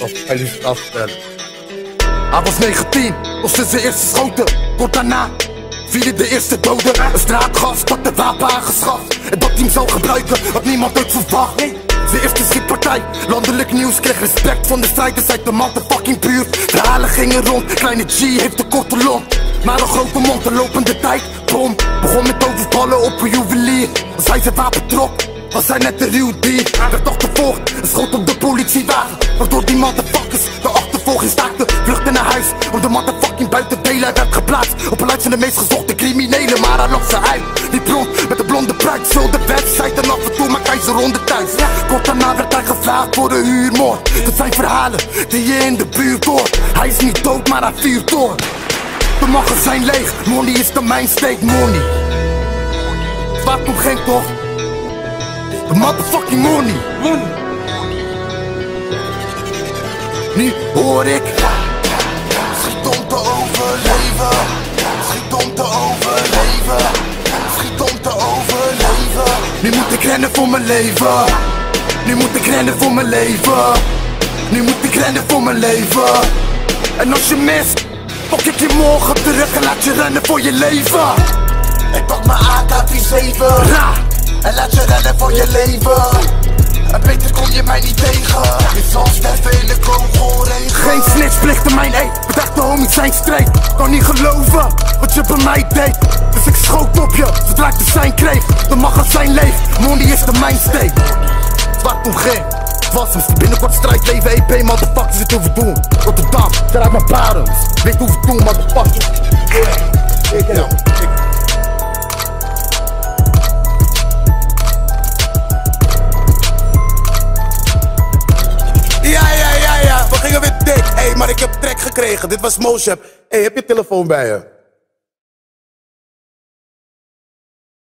Of hij liet het afstellen. Hij was 19, was zijn eerste schoten. Kort daarna vielen de eerste doden. Een straatgas had de wapen aangeschaft. En dat hij hem zou gebruiken, had niemand ooit verwacht. Zijn eerste schietpartij, landelijk nieuws kreeg respect van de strijders uit de motherfucking buurt. Verhalen gingen rond, kleine G heeft een korte lont. Maar een grote mond, een lopende tijd, bom. Begon met overvallen op een juwelier. Als hij zijn wapen trok, was hij net een ruw dier. Werd achtervolgd, een schot op de politiewagen. Waardoor die motherfuckers de achtervolging staakten. Vluchtten naar huis, om de motherfucking buitendelen Hij werd geplaatst. Op een lijst van de meest gezochte criminelen. Maar hij lokte ze uit, die blond met de blonde pruik. Zo de website en af en toe maakt hij zijn ronde thuis. Kort daarna werd hij gevraagd voor de huurmoord. Dat zijn verhalen die je in de buurt hoort. Hij is niet dood, maar hij vuurt door. De magazijn leeg, money is de mijnsteek, money. Waar komt geen toch? De motherfucking money. Money. Nu hoor ik. Schiet om te overleven. Schiet om te overleven. Schiet om te overleven. Nu moet ik rennen voor mijn leven. Nu moet ik rennen voor mijn leven. Nu moet ik rennen voor mijn leven. En als je mist, pak ik je morgen terug en laat je rennen voor je leven. Ik pak mijn AK-47 Ra! En laat je rennen voor je leven. En beter kom je mij niet tegen. Je zal sterven in de kogelregen. Geen snitchplicht in mijn eet, bedacht de homies zijn streek. Kan niet geloven wat je bij mij deed. Dus ik schoot op je, zodra ik de zijn kreeg. De magazijn leeg, money is de mijnsteek. Waar toen ging, was hem. Binnenkort strijd leven EP Motherfuckers het hoeven doen. Rotterdam, eruit mijn parents Weet hoeven doen, motherfuckers. Yeah, ik ja. Maar ik heb trek gekregen. Dit was Moshep. Hé, hey, heb je telefoon bij je?